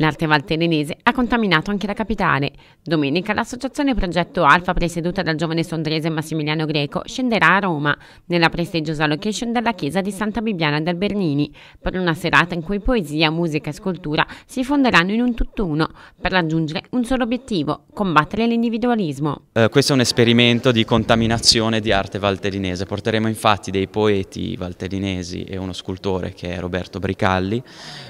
L'arte valtellinese ha contaminato anche la capitale. Domenica l'associazione Progetto Alfa, presieduta dal giovane sondrese Massimiliano Greco, scenderà a Roma, nella prestigiosa location della chiesa di Santa Bibiana del Bernini, per una serata in cui poesia, musica e scultura si fonderanno in un tutt'uno, per raggiungere un solo obiettivo, combattere l'individualismo. Eh, questo è un esperimento di contaminazione di arte valtellinese. Porteremo infatti dei poeti valtellinesi e uno scultore che è Roberto Bricalli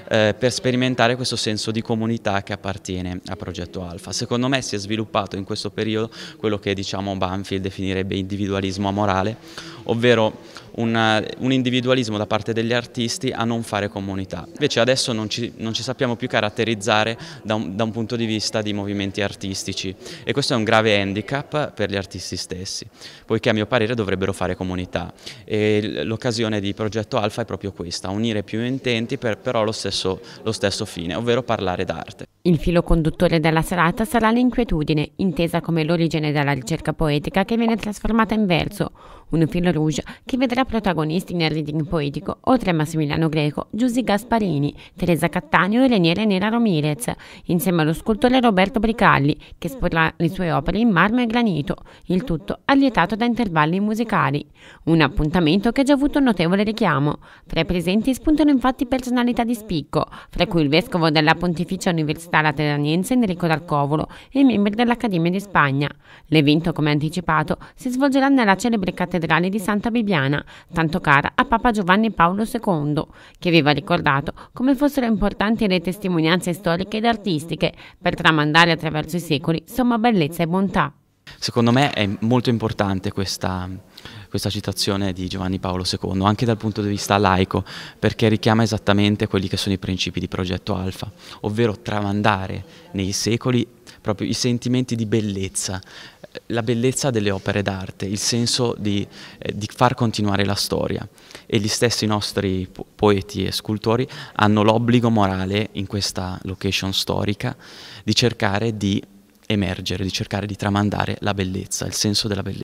eh, per sperimentare questo senso di di comunità che appartiene a Progetto Alfa. Secondo me si è sviluppato in questo periodo quello che diciamo Banfield definirebbe individualismo amorale, ovvero un, un, individualismo da parte degli artisti a non fare comunità. Invece adesso non ci, non ci sappiamo più caratterizzare da un, da un, punto di vista di movimenti artistici e questo è un grave handicap per gli artisti stessi, poiché a mio parere dovrebbero fare comunità e l'occasione di Progetto Alfa è proprio questa, unire più intenti per però lo stesso, lo stesso fine, ovvero parlare d'arte. Il filo conduttore della serata sarà l'inquietudine, intesa come l'origine della ricerca poetica che viene trasformata in verso, un filo rouge che vedrà protagonisti nel reading poetico, oltre a Massimiliano Greco, Giusy Gasparini, Teresa Cattaneo e Reniere Nera Ramirez, insieme allo scultore Roberto Bricalli, che esporrà le sue opere in marmo e granito, il tutto allietato da intervalli musicali. Un appuntamento che ha già avuto un notevole richiamo. Tra i presenti spuntano infatti personalità di spicco, fra cui il vescovo della Pontificia Università Università Lateraniense Enrico D'Arcovolo e membri dell'Accademia di Spagna. L'evento, come anticipato, si svolgerà nella celebre cattedrale di Santa Bibiana, tanto cara a Papa Giovanni Paolo II, che aveva ricordato come fossero importanti le testimonianze storiche ed artistiche per tramandare attraverso i secoli somma bellezza e bontà. Secondo me è molto importante questa, questa, citazione di Giovanni Paolo II, anche dal punto di vista laico, perché richiama esattamente quelli che sono i principi di Progetto Alfa, ovvero tramandare nei secoli proprio i sentimenti di bellezza, la bellezza delle opere d'arte, il senso di, eh, di, far continuare la storia. E gli stessi nostri po poeti e scultori hanno l'obbligo morale in questa location storica di cercare di emergere, di cercare di tramandare la bellezza, il senso della bellezza.